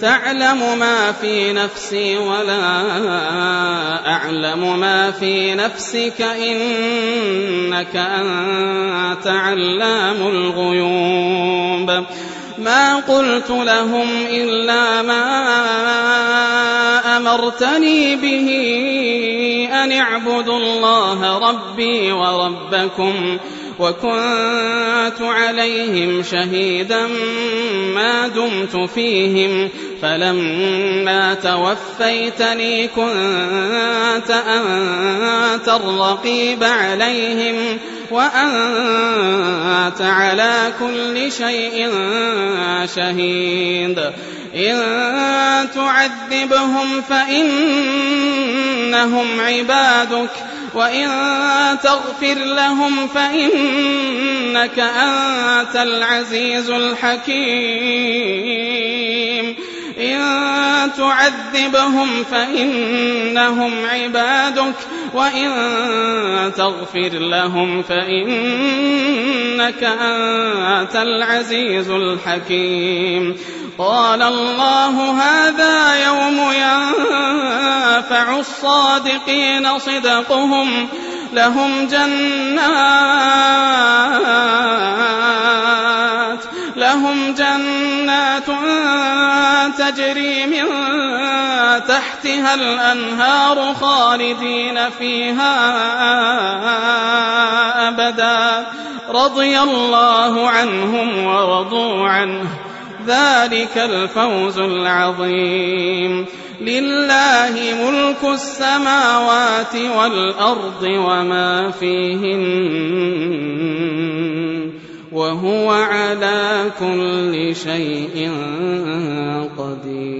تعلم ما في نفسي ولا أعلم ما في نفسك إنك أنت علام الغيوب. ما قلت لهم إلا ما أمرتني به أن اعبدوا الله ربي وربكم وكنت عليهم شهيدا ما دمت فيهم فلما توفيتني كنت أنت الرقيب عليهم وأنت على كل شيء شهيد. إن تعذبهم فإنهم عبادك وإن تغفر لهم فإنك أنت العزيز الحكيم. إن تعذبهم فإنهم عبادك وإن تغفر لهم فإنك أنت العزيز الحكيم. قال الله هذا يوم ينفع الصادقين صدقهم لهم جنات لهم جنات تجري من تحتها الأنهار خالدين فيها أبدا. رضي الله عنهم ورضوا عنه. ذلك الفوز العظيم. لله ملك السماوات والأرض وما فيهن وهو على كل شيء قدير.